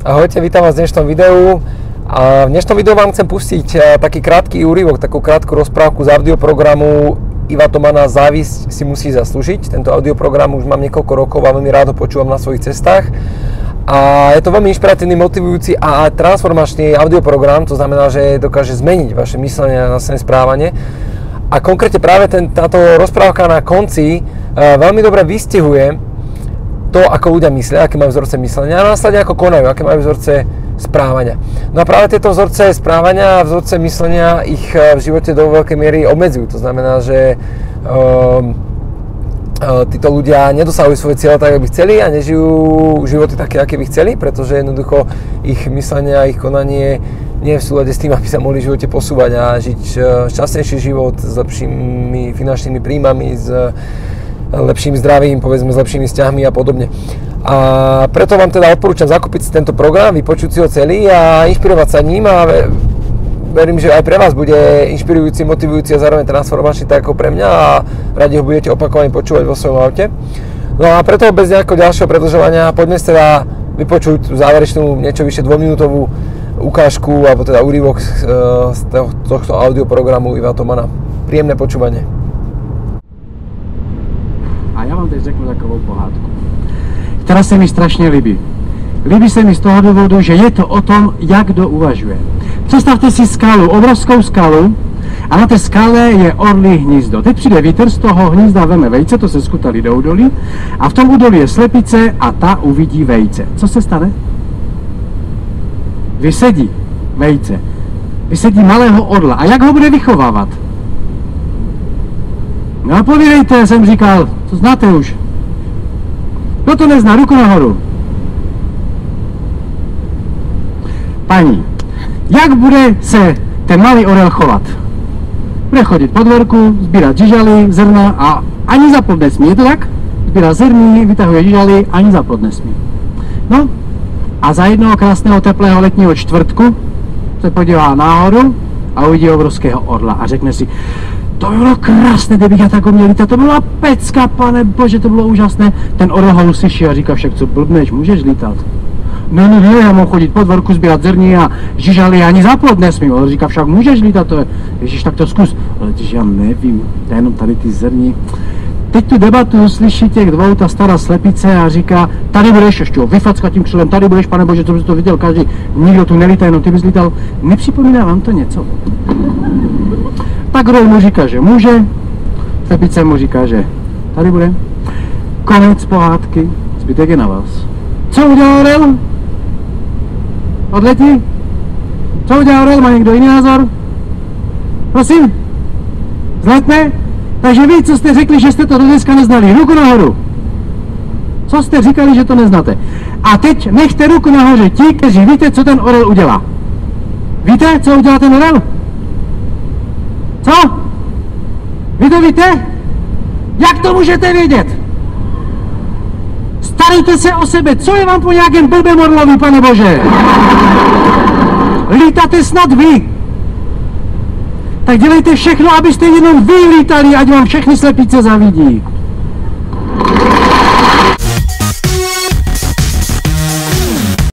Ahojte, vítam vás v dnešnom videu. A v dnešnom videu vám chcem pustiť eh, taký krátky úryvok, takú krátku rozprávku z audioprogramu Iva Tomana Závisť si musí zaslúžiť. Tento audioprogram už mám niekoľko rokov a veľmi rád ho počúvam na svojich cestách. A je to veľmi inšpiratívny, motivujúci a transformačný audioprogram, to znamená, že dokáže zmeniť vaše myslenie a nastavené správanie. A konkrétne práve ten, táto rozprávka na konci uh, veľmi dobre vystihuje to, ako ľudia myslia, aké majú vzorce myslenia a následne ako konajú, aké majú vzorce správania. No a práve tieto vzorce správania a vzorce myslenia ich eh, v živote do veľkej miery obmedzujú. To znamená, že um, títo ľudia nedosahujú svoje cieľe tak, ako by chceli a nežijú životy také, aké by chceli, pretože jednoducho ich myslenie a ich konanie nie je v súlade s tým, aby sa mohli v živote posúvať a žiť eh, šťastnejší život s lepšími finančnými príjmami, s lepším zdravím, povedzme s lepšími vzťahmi a podobne. A preto vám teda odporúčam zakúpiť si tento program, vypočuť si ho celý a inšpirovať sa ním a verím, že aj pre vás bude inšpirujúci, motivujúci a zároveň transformačný tak ako pre mňa a radi ho budete opakovane počúvať vo svojom aute. No a preto bez nejakého ďalšieho predlžovania poďme si teda vypočuť záverečnú niečo vyše dvojminútovú ukážku alebo teda úryvok z tohto audioprogramu Iva Tomana. Príjemné počúvanie teď řeknu takovou pohádku, která se mi strašně líbí. Líbí se mi z toho důvodu, že je to o tom, jak kdo uvažuje. Představte si skalu, obrovskou skalu, a na té skale je orlí hnízdo. Teď přijde vítr, z toho hnízda veme vejce, to se skutali do údolí, a v tom údolí je slepice a ta uvidí vejce. Co se stane? Vysedí vejce. Vysedí malého orla. A jak ho bude vychovávat? No povídejte, jsem říkal, to znáte už. Kdo to nezná, ruku nahoru. Paní, jak bude se ten malý orel chovat? Bude chodit po dvorku, sbírat žižaly, zrna a ani zaplot nesmí, je to tak? Sbírá zrní, vytahuje žižaly, ani zaplot nesmí. No a za jednoho krásného teplého letního čtvrtku se podívá nahoru a uvidí obrovského orla a řekne si, to bylo krásné, kdybych já tak měl lítat, to byla pecka, pane bože, to bylo úžasné. Ten ho uslyší a říká však, co blbneš, můžeš lítat. Ne, ne, ne, já mám chodit po dvorku, sbírat zrní a žižali ani záplod nesmím. On říká, však můžeš lítat, to je, ježiš, tak to zkus. Ale když já nevím, to je jenom tady ty zrní. Teď tu debatu slyší těch dvou, ta stará slepice a říká, tady budeš ještě vyfackat tím křilem, tady budeš, pane bože, to bys to viděl každý, nikdo tu nelítá, jenom ty bys lítal. Nepřipomíná vám to něco? Tak Roj mu říká, že může, Slepice mu říká, že tady bude. Konec pohádky, zbytek je na vás. Co udělal Orel? Odletí? Co udělal Orel? Má někdo jiný názor? Prosím? Zletne? Takže vy, co jste řekli, že jste to do dneska neznali, ruku nahoru. Co jste říkali, že to neznáte? A teď nechte ruku nahoře ti, kteří víte, co ten orel udělá. Víte, co udělá ten orel? Co? Vy to víte? Jak to můžete vědět? Starejte se o sebe, co je vám po nějakém blbém orlovi, pane Bože? Lítáte snad vy. Tak dělejte všechno, abyste jenom vy lítali, ať vám všechny slepice zavidí.